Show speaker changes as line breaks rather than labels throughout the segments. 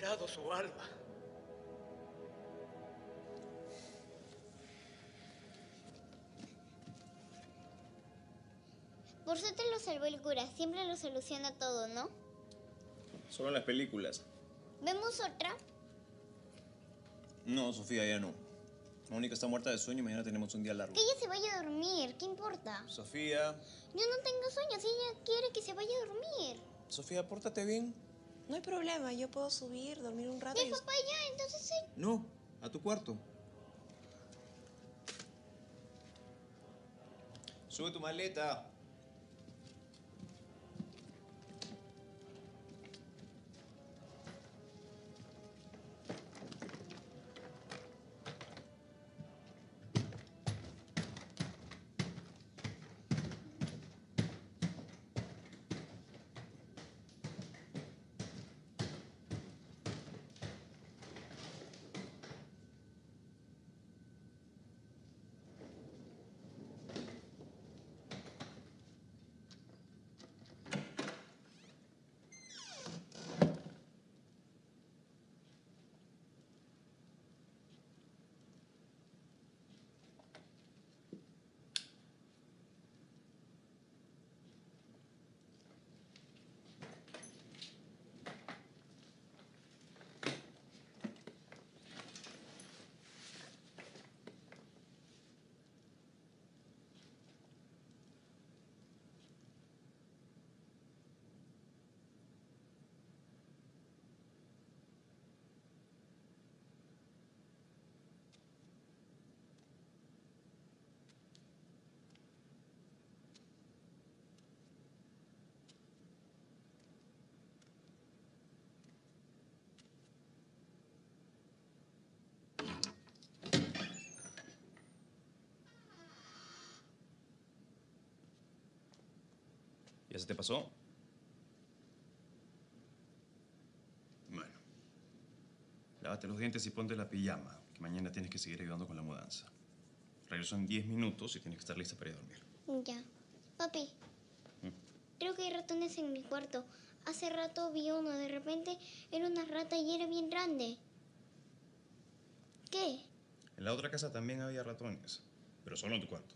Su alma.
Por suerte lo salvó el cura. Siempre lo soluciona todo, ¿no?
Solo en las películas.
¿Vemos otra?
No, Sofía, ya no. Mónica está muerta de sueño y mañana tenemos un día largo.
Que ella se vaya a dormir. ¿Qué importa?
Sofía.
Yo no tengo sueño. Si ella quiere que se vaya a dormir.
Sofía, pórtate bien.
No hay problema, yo puedo subir, dormir un rato.
Mi
y...
papá ya, entonces sí.
No, a tu cuarto. Sube tu maleta. ¿Ya se te pasó? Bueno. Lávate los dientes y ponte la pijama, que mañana tienes que seguir ayudando con la mudanza. Regreso en 10 minutos y tienes que estar lista para ir a dormir.
Ya. Papi.
¿Mm?
Creo que hay ratones en mi cuarto. Hace rato vi uno. De repente era una rata y era bien grande. ¿Qué?
En la otra casa también había ratones, pero solo en tu cuarto.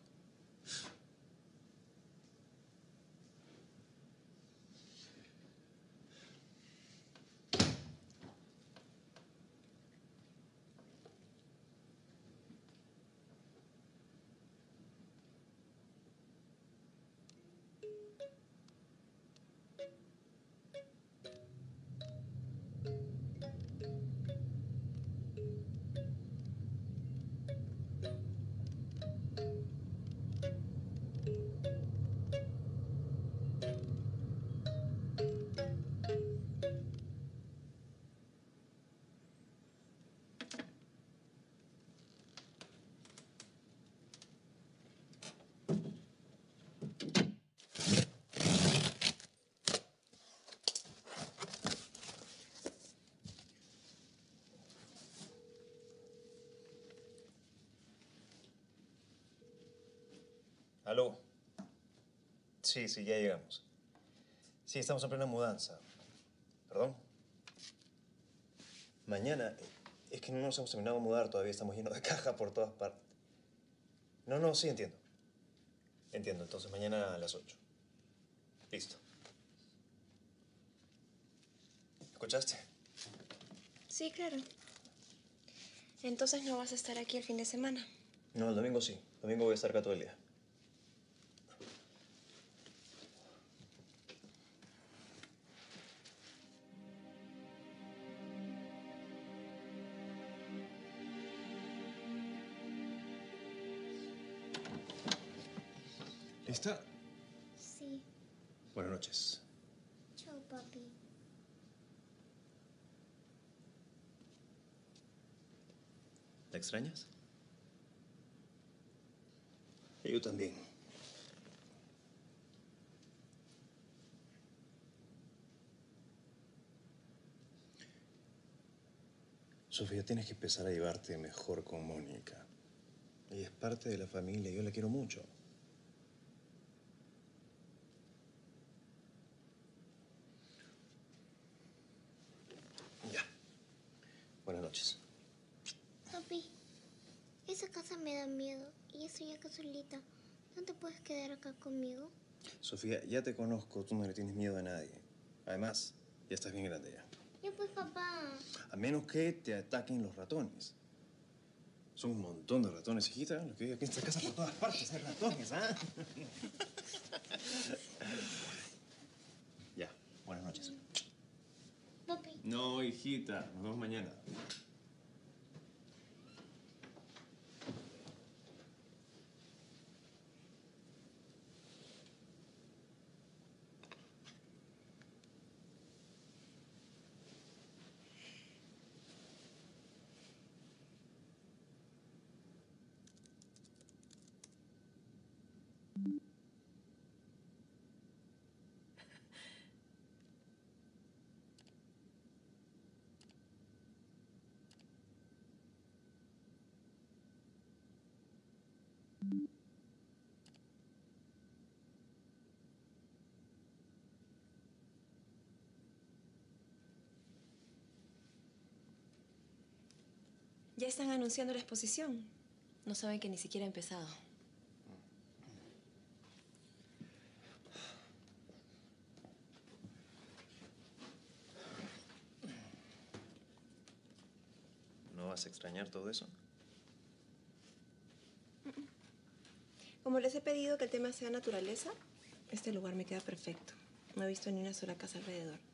Aló. Sí, sí, ya llegamos. Sí, estamos en plena mudanza. ¿Perdón? Mañana. Es que no nos hemos terminado de mudar todavía, estamos llenos de caja por todas partes. No, no, sí entiendo. Entiendo, entonces mañana a las 8. Listo. ¿Escuchaste?
Sí, claro. Entonces no vas a estar aquí el fin de semana.
No, el domingo sí. El domingo voy a estar acá todo el día. Extrañas? Yo también. Sofía, tienes que empezar a llevarte mejor con Mónica. Ella es parte de la familia, yo la quiero mucho.
miedo y estoy acá solita. ¿No te puedes quedar acá conmigo?
Sofía, ya te conozco, tú no le tienes miedo a nadie. Además, ya estás bien grande ya.
Ya pues, papá.
A menos que te ataquen los ratones. Son un montón de ratones, hijita. Lo que hay aquí en esta casa por todas partes hay ratones, ¿ah? ya, buenas noches.
Papi,
No, hijita, nos vemos mañana.
Ya están anunciando la exposición. No saben que ni siquiera ha empezado.
¿No vas a extrañar todo eso?
Como les he pedido que el tema sea naturaleza, este lugar me queda perfecto. No he visto ni una sola casa alrededor.
Eh,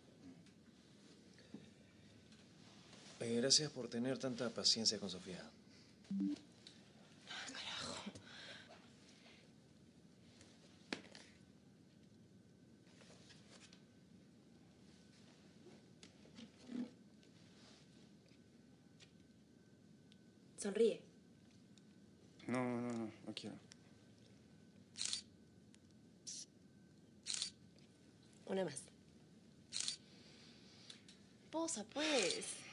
gracias por tener tanta paciencia con Sofía.
Sonríe.
No, no, no, no quiero.
Una más. Posa, pues.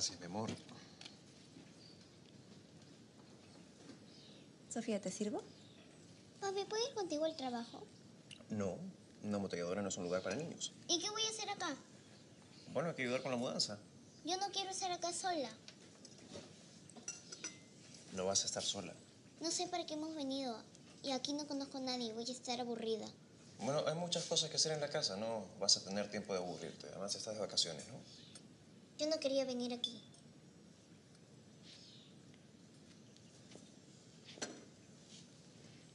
Gracias, mi amor.
Sofía, ¿te sirvo?
papi, ¿puedo ir contigo al trabajo?
No, una motelladora no es un lugar para niños.
¿Y qué voy a hacer acá?
Bueno, hay que ayudar con la mudanza.
Yo no quiero estar acá sola.
vas a estar sola.
No sé para qué hemos venido. Y aquí no conozco a nadie. Voy a estar aburrida.
Bueno, hay muchas cosas que hacer en la casa, no vas a tener tiempo de aburrirte. Además, estás de vacaciones, ¿no?
Yo no quería venir aquí.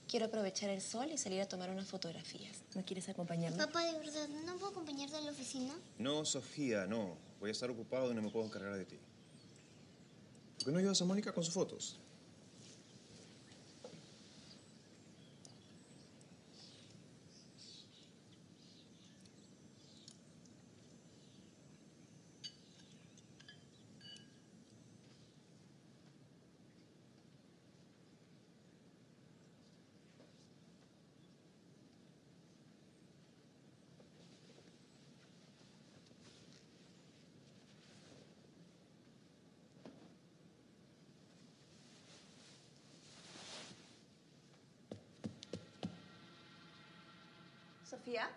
Quiero aprovechar el sol y salir a tomar unas fotografías. ¿No quieres acompañarme?
Papá, de verdad, ¿no puedo acompañarte a la oficina?
No, Sofía, no. Voy a estar ocupado y no me puedo encargar de ti. ¿Por qué no ayudas a Mónica con sus fotos?
Sofía.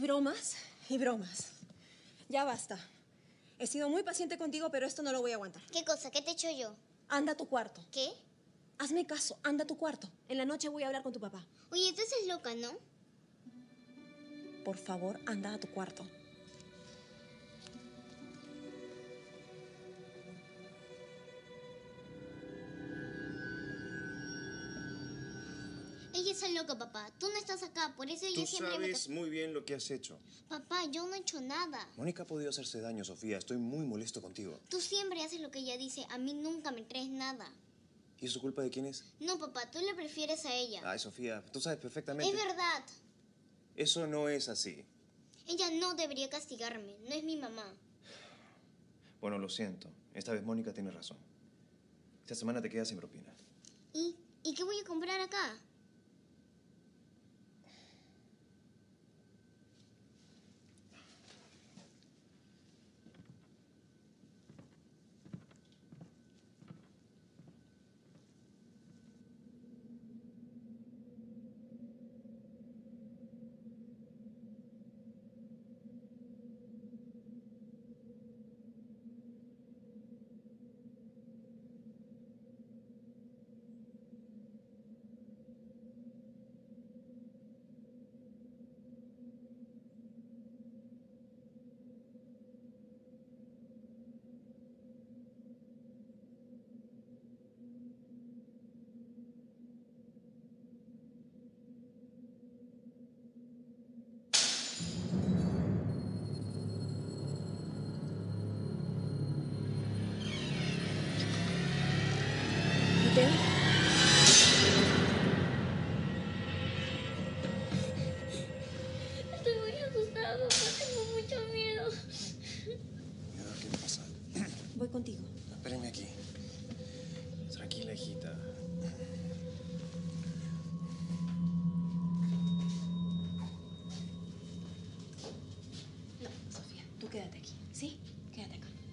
Hay bromas y bromas. Ya basta. He sido muy paciente contigo, pero esto no lo voy a aguantar.
¿Qué cosa? ¿Qué te he hecho yo?
Anda a tu cuarto.
¿Qué?
Hazme caso, anda a tu cuarto. En la noche voy a hablar con tu papá.
Oye, tú estás loca, ¿no?
Por favor, anda a tu cuarto.
Ella está loca, papá. Tú no estás acá, por eso ella
Tú
siempre me...
sabes muy bien lo que has hecho.
Papá, yo no he hecho nada.
Mónica ha podido hacerse daño, Sofía. Estoy muy molesto contigo.
Tú siempre haces lo que ella dice. A mí nunca me traes nada.
¿Y eso culpa de quién es?
No, papá, tú le prefieres a ella.
Ay, Sofía, tú sabes perfectamente.
es verdad.
Eso no es así.
Ella no debería castigarme. No es mi mamá.
Bueno, lo siento. Esta vez Mónica tiene razón. Esta semana te quedas sin propina.
¿Y, ¿y qué voy a comprar acá?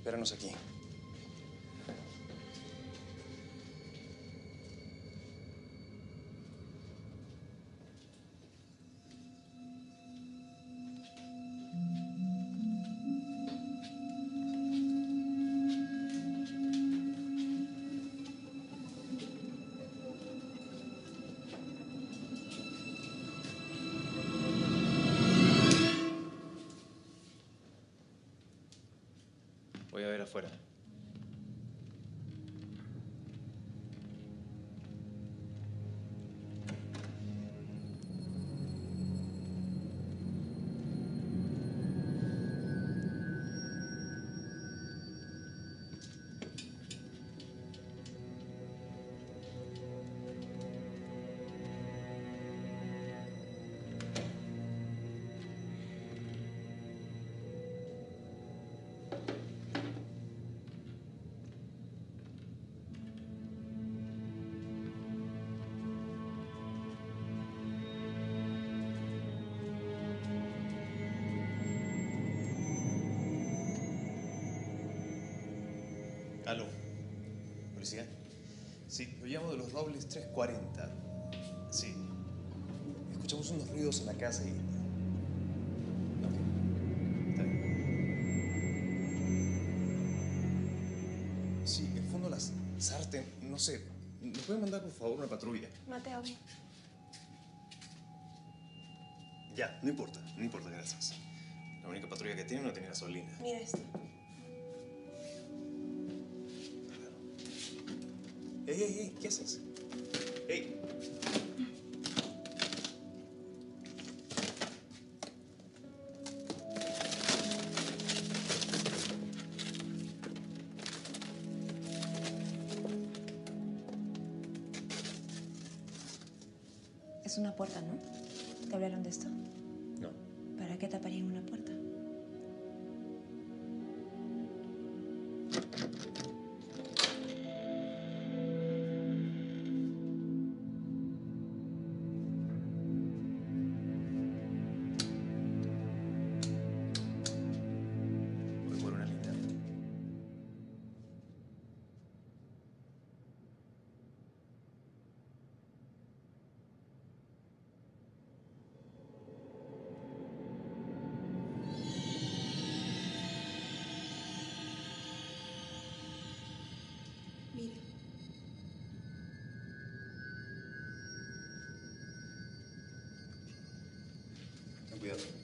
Espéranos aquí. Aló. ¿Policía? Sí, lo llamo de los Robles 340. Sí. Escuchamos unos ruidos en la casa y... Ok. Está bien. Sí, el fondo las sarten, no sé. ¿Me pueden mandar por favor una patrulla?
Mateo, ven.
Ya, no importa, no importa, gracias. La única patrulla que tiene no tiene gasolina.
Mira esto.
¡Ey, ey, ey! ¿Qué haces? ¡Ey!
Es una puerta, ¿no? ¿Te hablaron de esto?
No.
¿Para qué taparían una puerta?
together.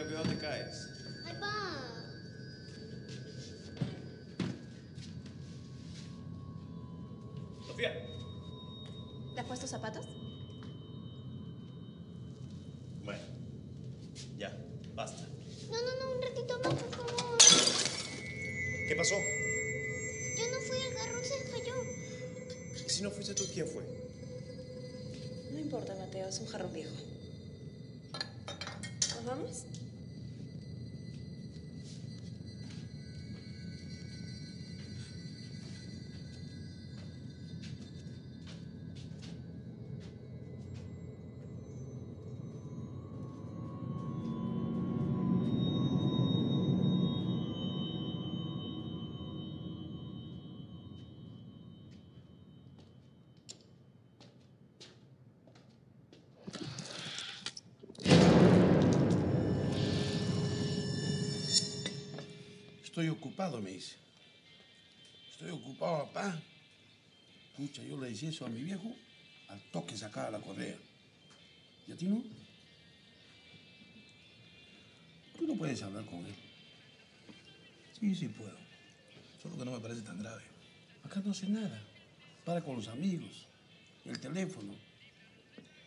Sofía, cuidado, te caes.
¡Ahí va!
Sofía.
¿Te has puesto zapatos?
Bueno, ya, basta.
No, no, no, un ratito más, por favor.
¿Qué pasó?
Yo no fui, el carro se.
¿Y si no fuiste tú, quién fue?
No importa, Mateo, es un jarrón viejo.
Estoy ocupado, me dice. Estoy ocupado, papá. Escucha, yo le decía eso a mi viejo, al toque sacaba la correa. ¿Y a ti no? Tú no puedes hablar con él.
Sí, sí puedo. Solo que no me parece tan grave.
Acá no hace nada. Para con los amigos, el teléfono.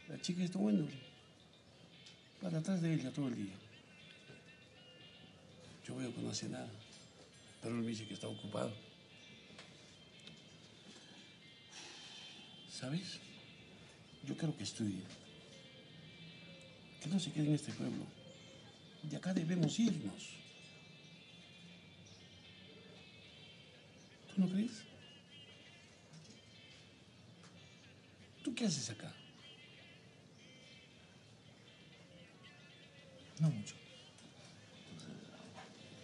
La chica está bueno. Para atrás de ella todo el día. Yo veo que no hace nada. Pero él me dice que está ocupado. ¿Sabes? Yo quiero que estudie. Que no se quede en este pueblo.
de acá debemos irnos. ¿Tú no crees? ¿Tú qué haces acá?
No mucho.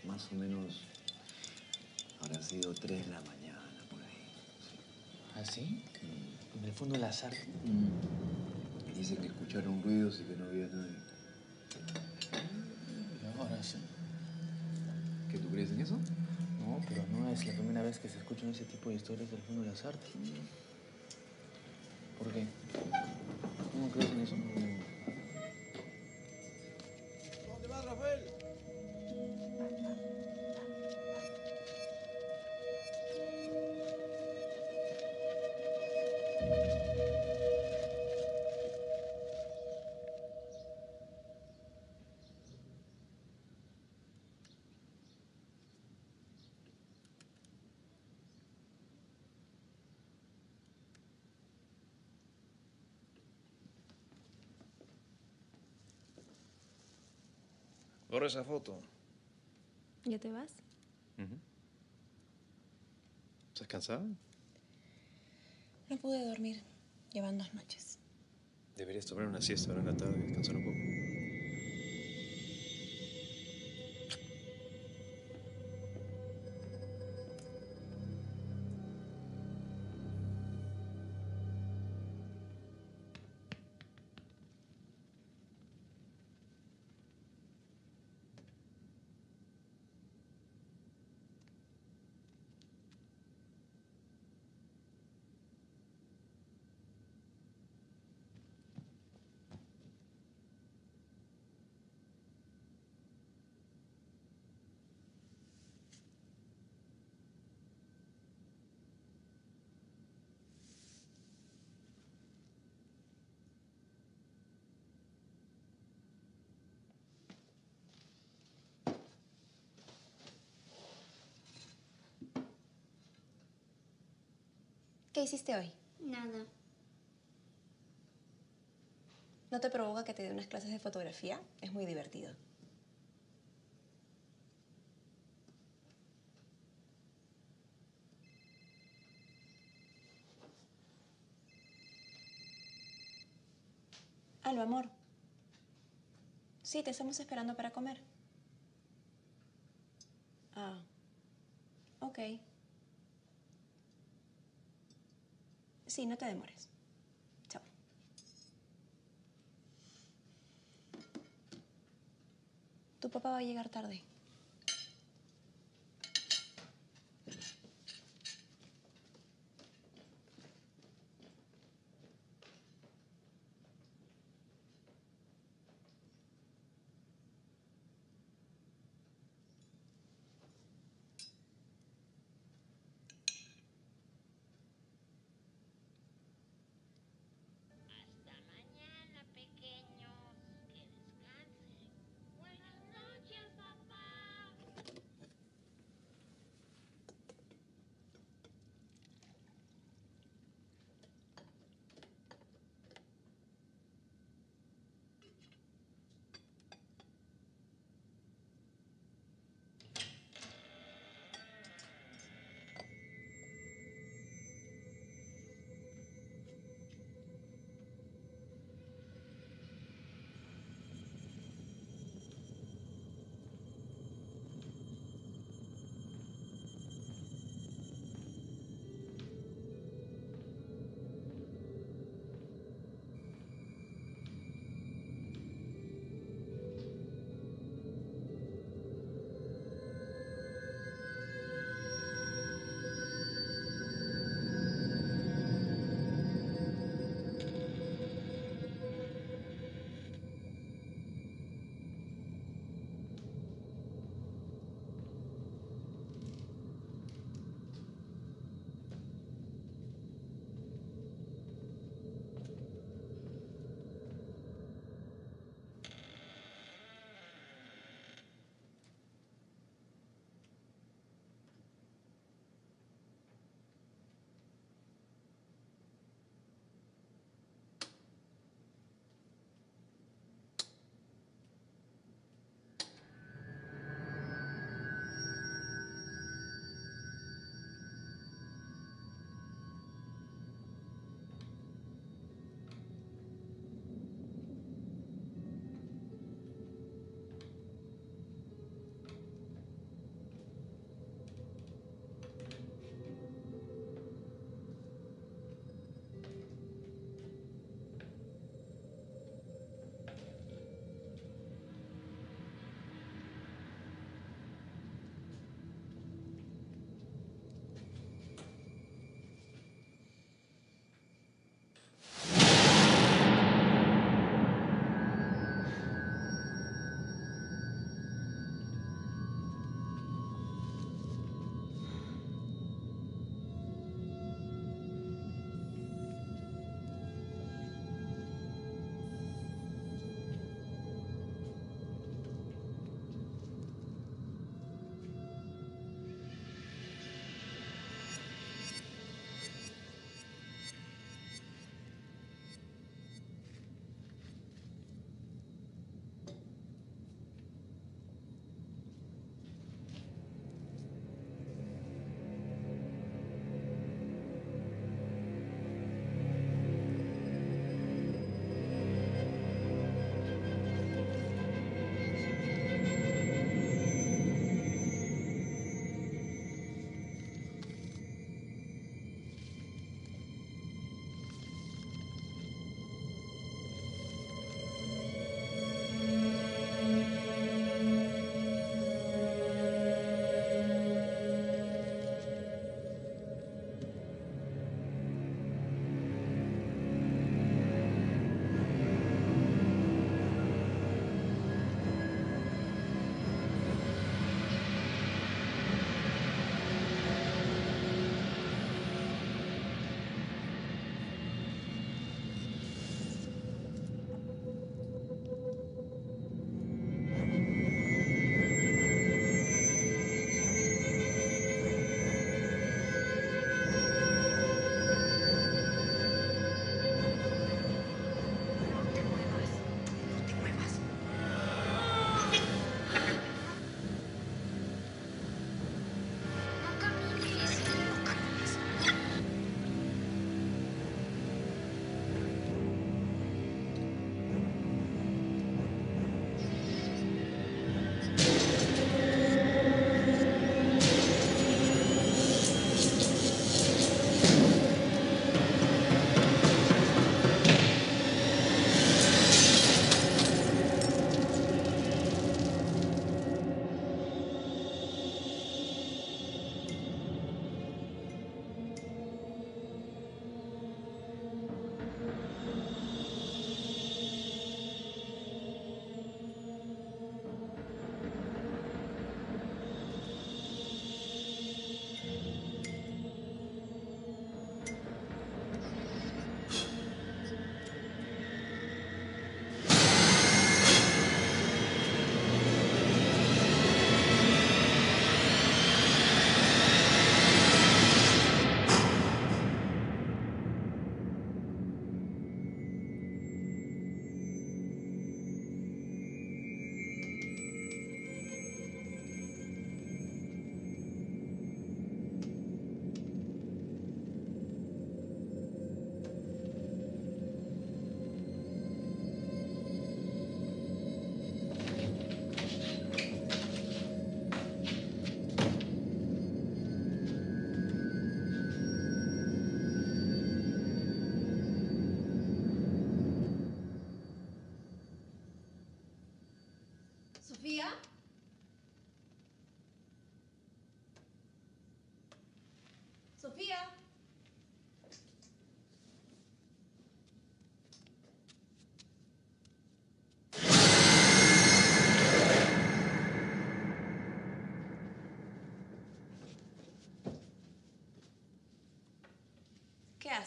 Más o menos habrá sido 3 de la mañana por ahí.
¿Ah, sí? En el fondo del azar.
Mm. Dicen que escucharon ruidos y que no había nadie.
Ahora sí.
¿Qué tú crees en eso?
No, pero no es la primera vez que se escuchan ese tipo de historias del fondo del azar. ¿Por qué?
Borra esa foto.
¿Ya te vas?
¿Estás cansada?
No pude dormir. Llevan dos noches.
Deberías tomar una siesta ahora en la tarde y descansar un poco.
¿Qué hiciste hoy?
Nada.
¿No te provoca que te dé unas clases de fotografía? Es muy divertido. Aló, amor. Sí, te estamos esperando para comer. Ah, ok. Sí, no te demores. Chao. Tu papá va a llegar tarde.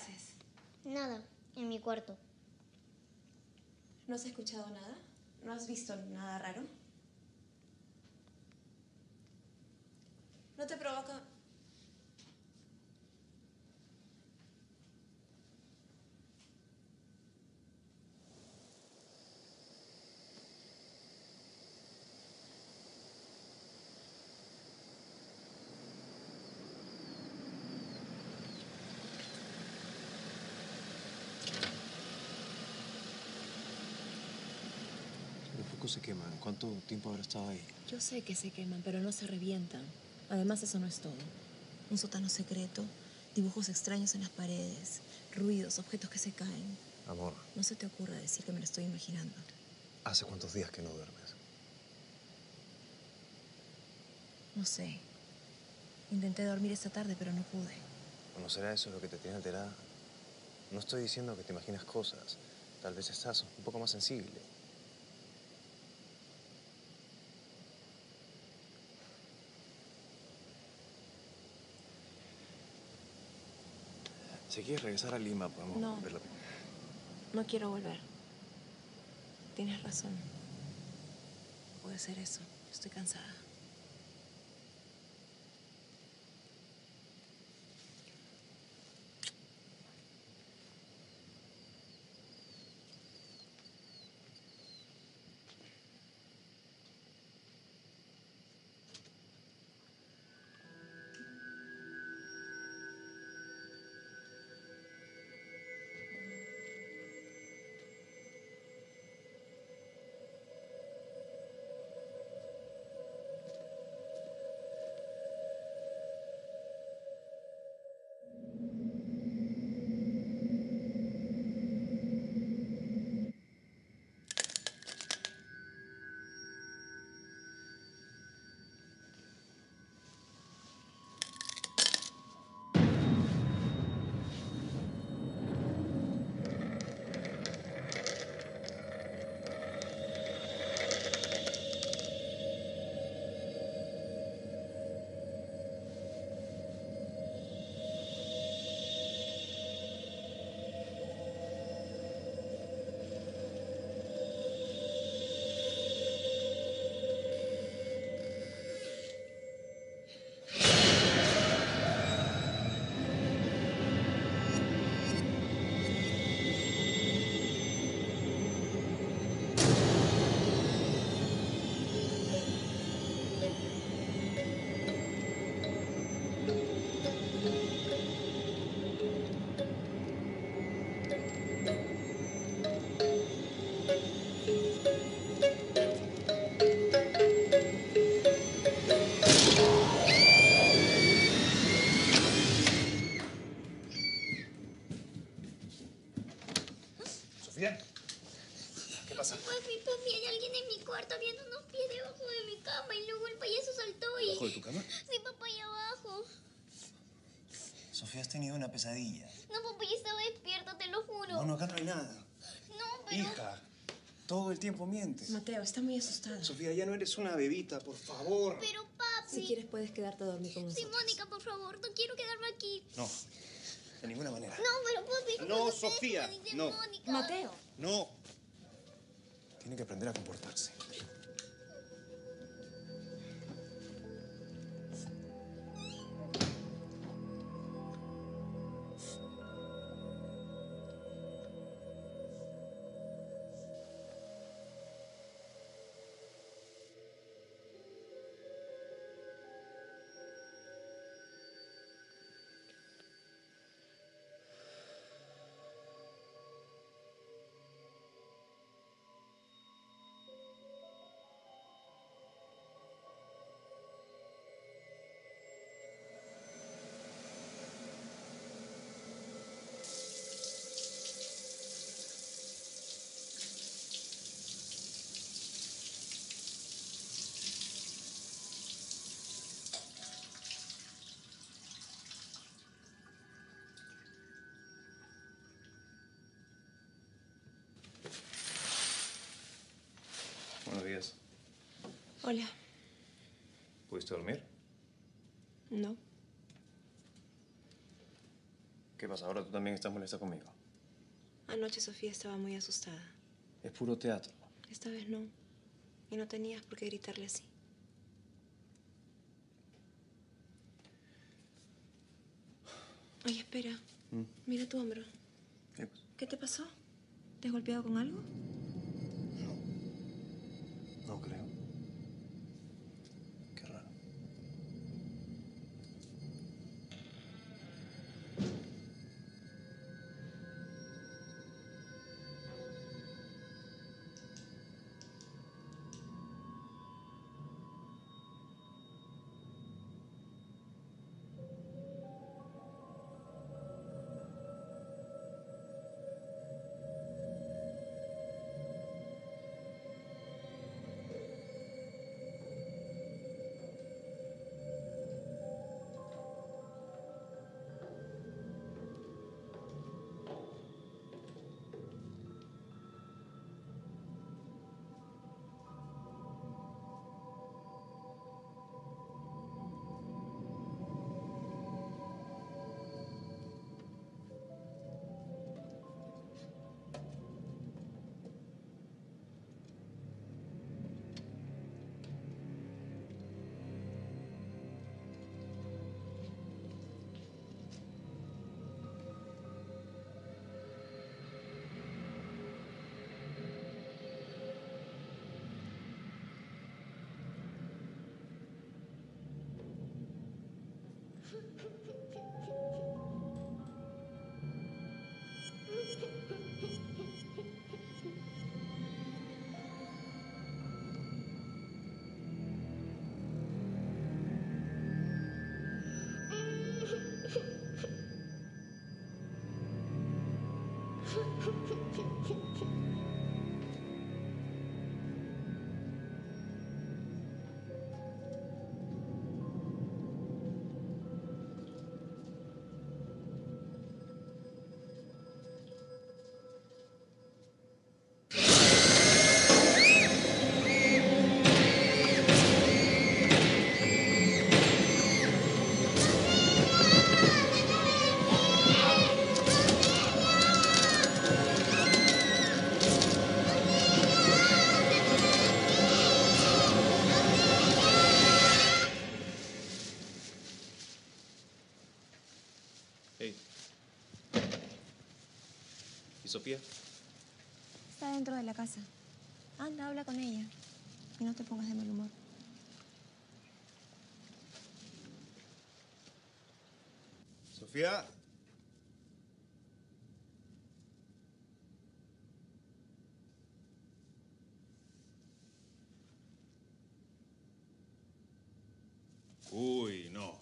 haces?
Nada, en mi cuarto.
¿No has escuchado nada? ¿No has visto nada raro?
Los focos se queman. ¿Cuánto tiempo habrá estado ahí?
Yo sé que se queman, pero no se revientan. Además, eso no es todo. Un sótano secreto, dibujos extraños en las paredes, ruidos, objetos que se caen.
Amor,
No se te ocurra decir que me lo estoy imaginando.
¿hace cuántos días que no duermes?
No sé. Intenté dormir esta tarde, pero no pude.
¿O no será eso lo que te tiene alterada? No estoy diciendo que te imaginas cosas. Tal vez estás un poco más sensible. Si quieres regresar a Lima, podemos
No.
verlo.
No quiero volver. Tienes razón. Puede ser eso. Estoy cansada.
¿Qué pasa?
Papi, papi, hay alguien en mi cuarto viendo unos pies debajo de mi cama y luego el payaso saltó y...
¿Debajo de tu cama?
Sí, papá, ahí abajo.
Sofía, has tenido una pesadilla.
No, papá, yo estaba despierta, te lo juro.
No, no, acá no hay nada.
No, pero...
Hija, todo el tiempo mientes.
Mateo, está muy asustada.
Sofía, ya no eres una bebita, por favor.
Pero, papi...
Si quieres, puedes quedarte a dormir con
Sí,
nosotros.
Mónica, por favor, no quiero quedarme aquí.
No, de ninguna manera.
No, pero papi...
No, Sofía, no.
Mónica-
Mateo.
No. Tiene que aprender a comportarse.
Hola.
¿Pudiste dormir?
No.
¿Qué pasa? ¿Ahora tú también estás molesta conmigo?
Anoche Sofía estaba muy asustada.
Es puro teatro.
Esta vez no. Y no tenías por qué gritarle así. Oye, espera.
Mm.
Mira tu hombro.
¿Qué cosa?
¿Qué te pasó? ¿Te has golpeado con algo?
ハハハ。Sofía?
Está dentro de la casa. Anda, habla con ella. Y no te pongas de mal humor.
Sofía. Uy, no.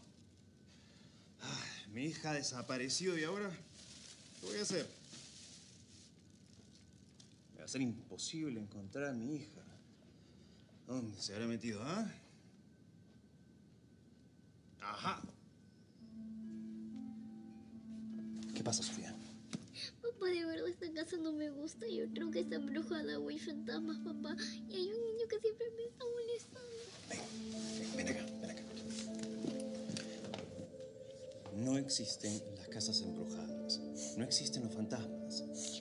Ay, mi hija desapareció y ahora, ¿qué voy a hacer? Me va a ser imposible encontrar a mi hija. ¿Dónde se habrá metido, ah? Ajá. ¿Qué pasa, Sofía?
Papá, de verdad esta casa no me gusta. Yo creo que está embrujada o hay fantasmas, papá. Y hay un niño que siempre me está molestando.
Ven, ven acá, ven acá. No existen las casas embrujadas. No existen los fantasmas.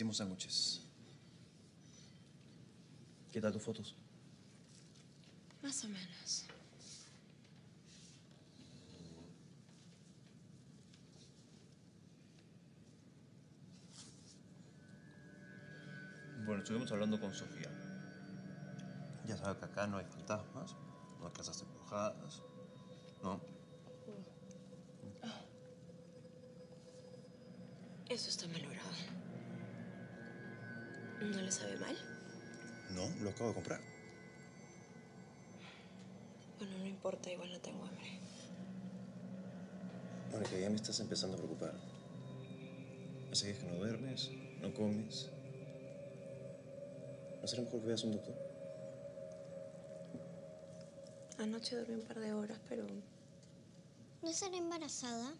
Hicimos sándwiches. ¿Qué tal tus fotos?
Más o menos.
Bueno, estuvimos hablando con Sofía. Ya sabe que acá no hay fantasmas, no hay casas embrujadas, ¿no? Acabo de comprar.
Bueno, no importa, igual no tengo hambre.
Mónica, ya me estás empezando a preocupar. Así es que no duermes, no comes. ¿No será mejor que veas a un doctor?
Anoche dormí un par de horas, pero
¿No estará embarazada?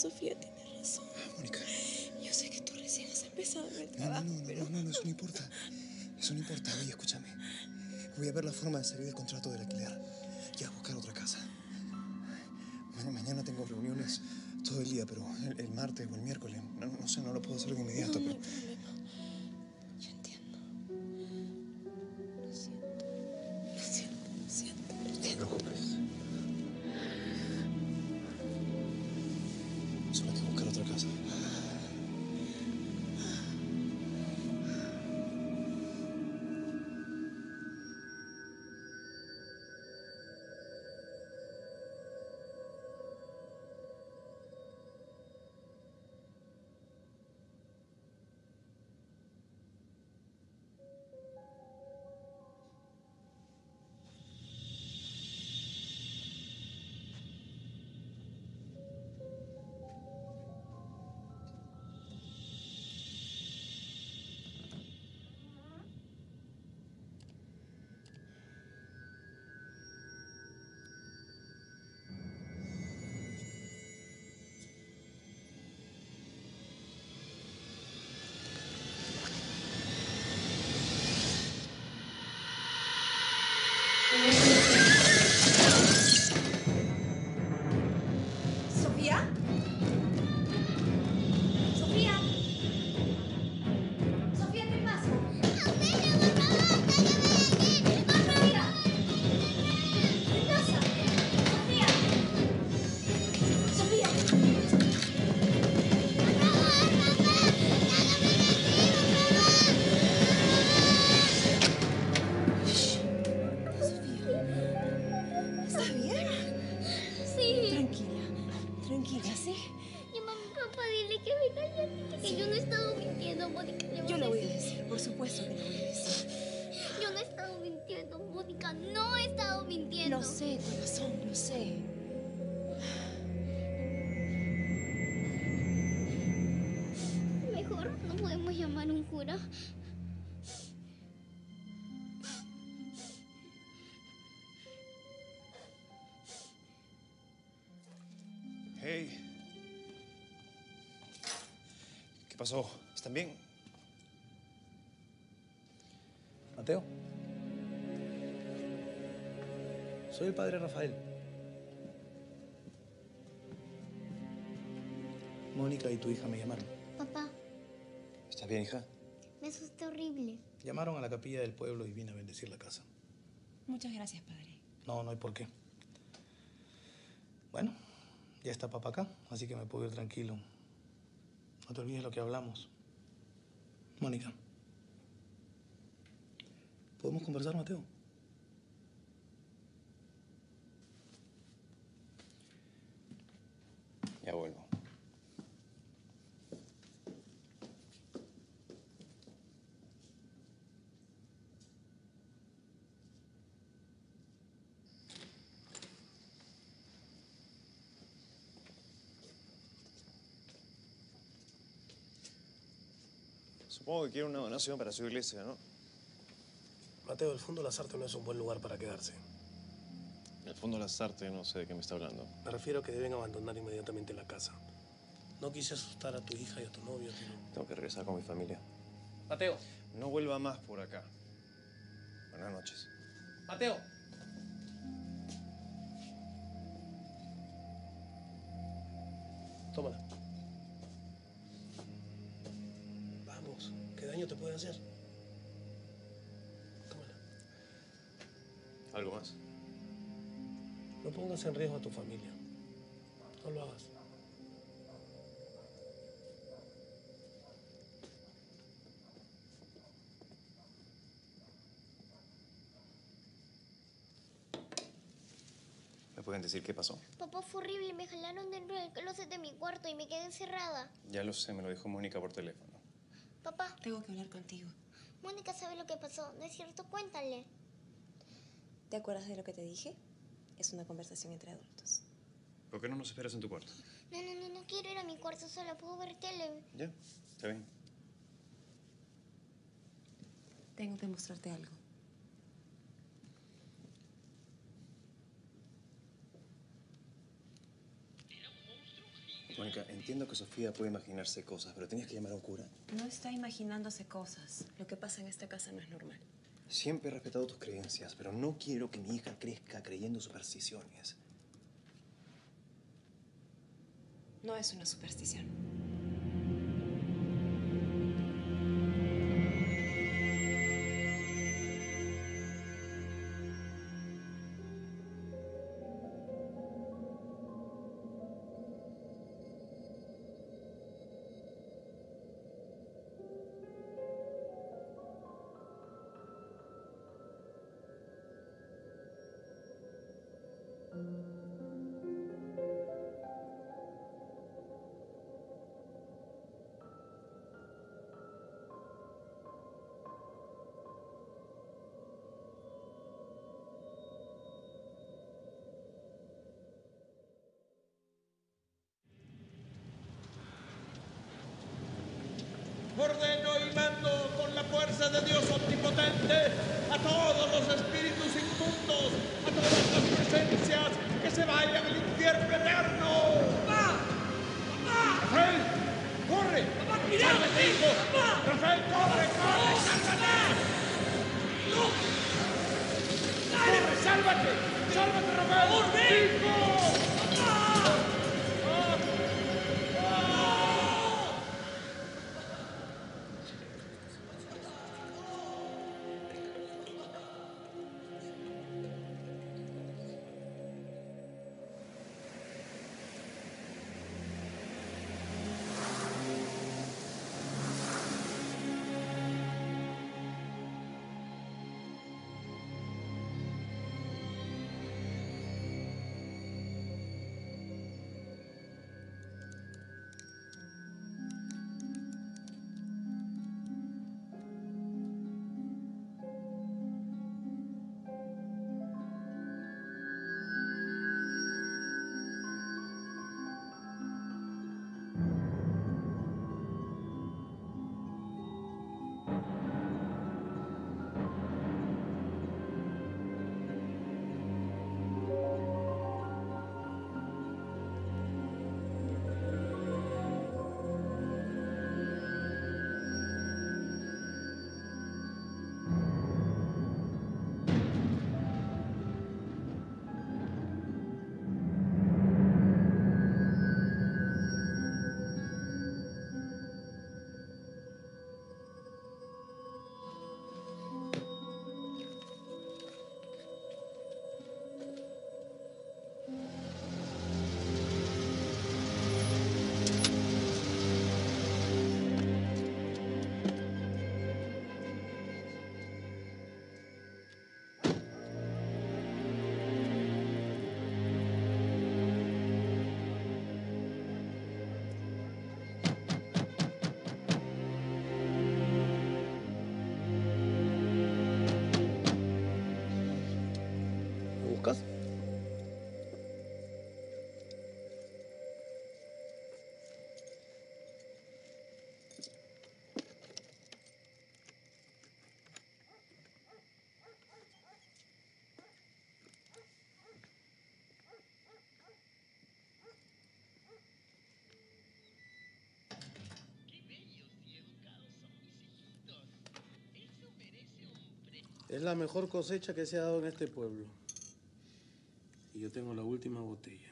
Sofía tiene razón.
Mónica.
Yo sé que tú recién has empezado en el
No, no,
trabajo,
no, no,
pero
no, no, eso no importa. Eso no importa. Oye, escúchame. Voy a ver la forma de salir del contrato del alquiler y a buscar otra casa. Bueno, mañana tengo reuniones todo el día, pero el, el martes o el miércoles, no, no sé, no lo puedo hacer de inmediato,
no, no
pero...
¿Sofía?
Pasó? ¿Están bien?
Mateo. Soy el padre Rafael. Mónica y tu hija me llamaron.
Papá,
¿Estás bien, hija?
me asusté horrible.
Llamaron a la capilla del pueblo y vine a bendecir la casa.
Muchas gracias, padre.
No, no hay por qué. Bueno, ya está papá acá, así que me puedo ir tranquilo. No te olvides lo que hablamos. Mónica. ¿Podemos conversar, Mateo?
Ya vuelvo. Supongo que quiere una donación para su iglesia, ¿no?
Mateo, el Fondo Las Artes no es un buen lugar para quedarse.
El Fondo de las Artes, no sé de qué me está hablando.
Me refiero a que deben abandonar inmediatamente la casa. No quise asustar a tu hija y a tu novio, pero...
Tengo que regresar con mi familia.
Mateo,
No vuelva más por acá. Buenas noches.
Mateo. Tómala. Daño te puede hacer?
¿Algo más?
No pongas en riesgo a tu familia. No lo hagas.
¿Me pueden decir qué pasó?
Papá fue horrible, me jalaron dentro del closet de mi cuarto y me quedé encerrada.
Ya lo sé, me lo dijo Mónica por teléfono.
Papá,
Tengo que hablar contigo.
Mónica sabe lo que pasó, ¿no es cierto? Cuéntale.
¿Te acuerdas de lo que te dije? Es una conversación entre adultos.
¿Por qué no nos esperas en tu cuarto?
No, no, no, no quiero ir a mi cuarto sola, puedo ver tele.
Ya, está bien.
Tengo que mostrarte algo.
Mónica, entiendo que Sofía puede imaginarse cosas, pero tenías que llamar a un cura.
No está imaginándose cosas. Lo que pasa en esta casa no es normal.
Siempre he respetado tus creencias, pero no quiero que mi hija crezca creyendo supersticiones.
No es una superstición.
Ordeno y mando con la fuerza de Dios omnipotente a todos los espíritus inmundos, a todas las presencias que se vayan al infierno eterno. ¡Rafael! ¡Corre! ¡Sálvate, hijo! ¡Rafael, corre, corre! ¡Sálvate! ¡Corre, sálvate! ¡Sálvate, Rafael! ¡Hijo!
Es la mejor cosecha que se ha dado en este pueblo. Y yo tengo la última botella.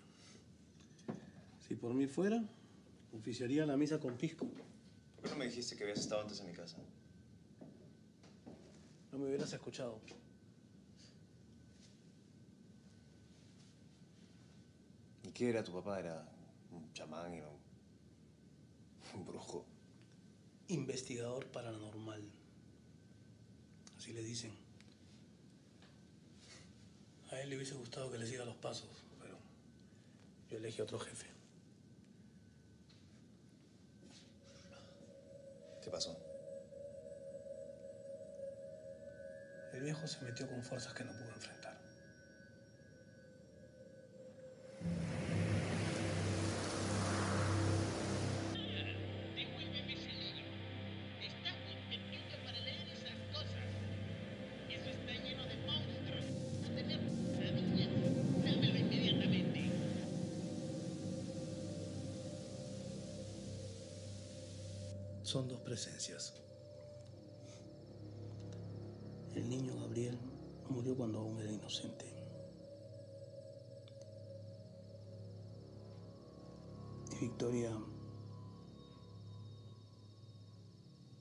Si por mí fuera, oficiaría la misa con pisco.
¿Por qué no me dijiste que habías estado antes en mi casa?
No me hubieras escuchado.
¿Y qué era tu papá? ¿Era un chamán? ¿Era un, un brujo?
Investigador paranormal. Así le dicen. A él le hubiese gustado que le siga los pasos, pero yo elegí otro jefe.
¿Qué pasó?
El viejo se metió con fuerzas que no pudo enfrentar. Son dos presencias. El niño Gabriel murió cuando aún era inocente. Y Victoria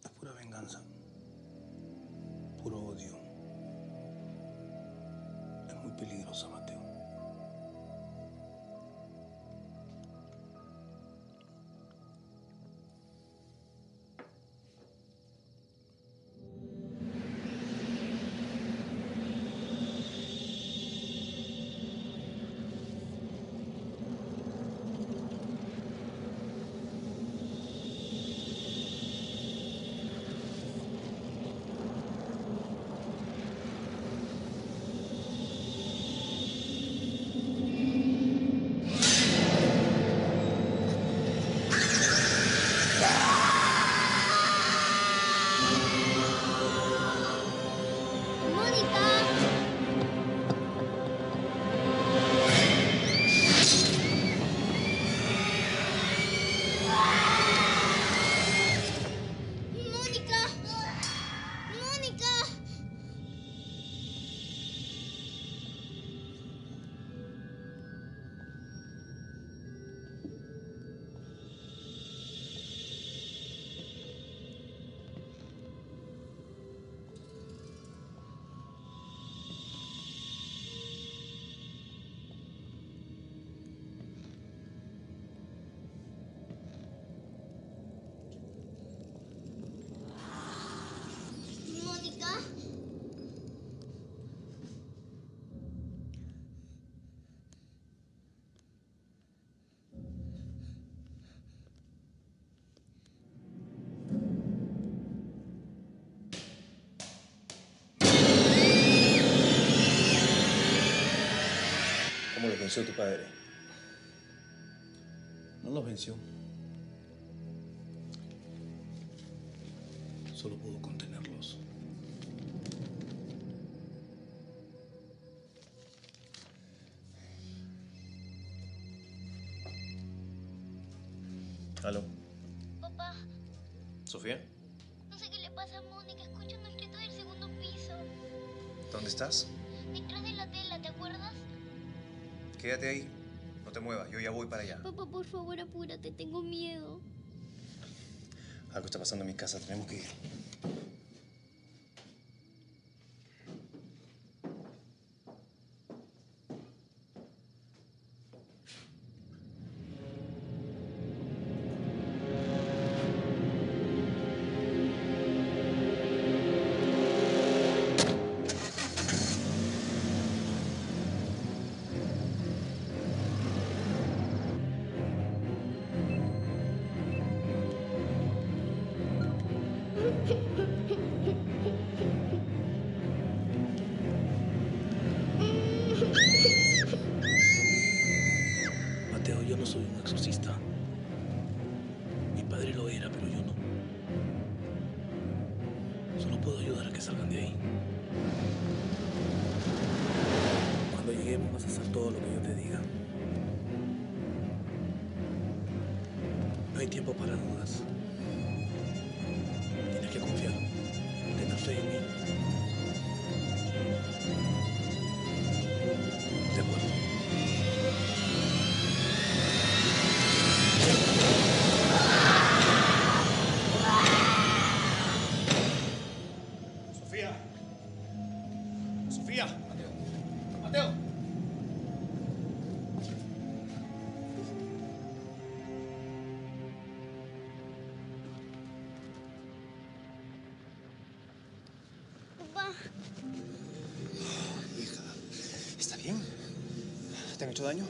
es pura venganza, puro odio. Es muy peligrosa, Mateo.
Venció tu padre?
No los venció. Solo pudo contenerlos.
¿Aló?
Papá,
¿Sofía?
no sé qué le pasa a Mónica. Escucho unos gritos del segundo piso.
¿Dónde estás? Quédate ahí. No te muevas, yo ya voy para allá.
Papá, por favor, apúrate. Tengo miedo.
Algo está pasando en mi casa, tenemos que ir.
hecho daño?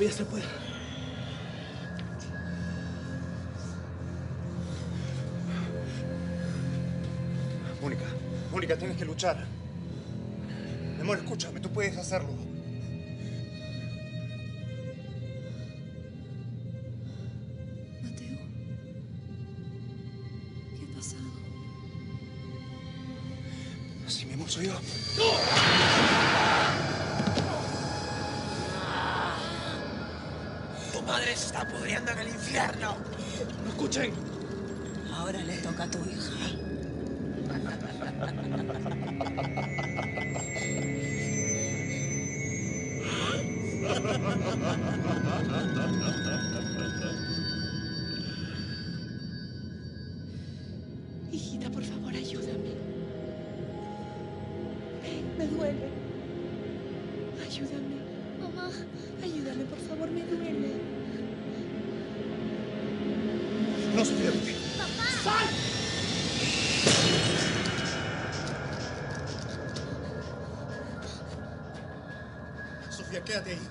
todavía se puede.
Mónica, Mónica, tienes que luchar. Mi amor, escúchame, tú puedes hacerlo.
Hijita, por favor, ayúdame. Me duele. Ayúdame.
Mamá,
ayúdame, por favor, me duele.
No estoy aquí. ¡Papá! ¡Sal! Sofía, quédate ahí.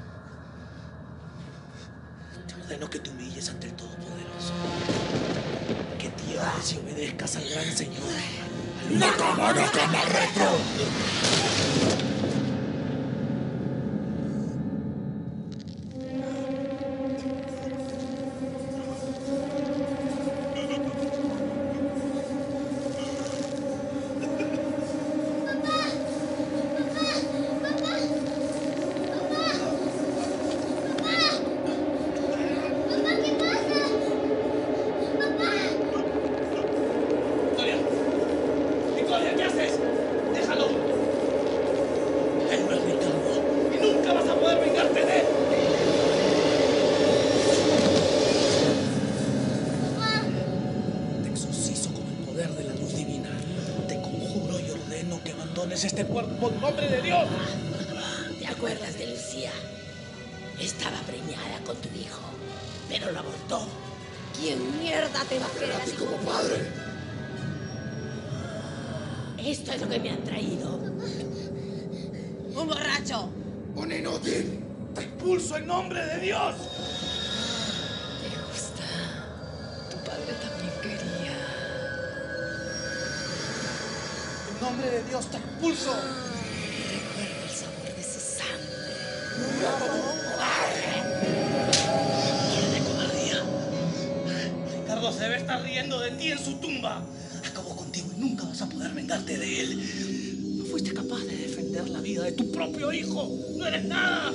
de
Dios.
su
tumba,
acabó contigo y nunca vas a poder vengarte de él. No fuiste capaz de defender la vida de tu propio hijo.
No eres nada.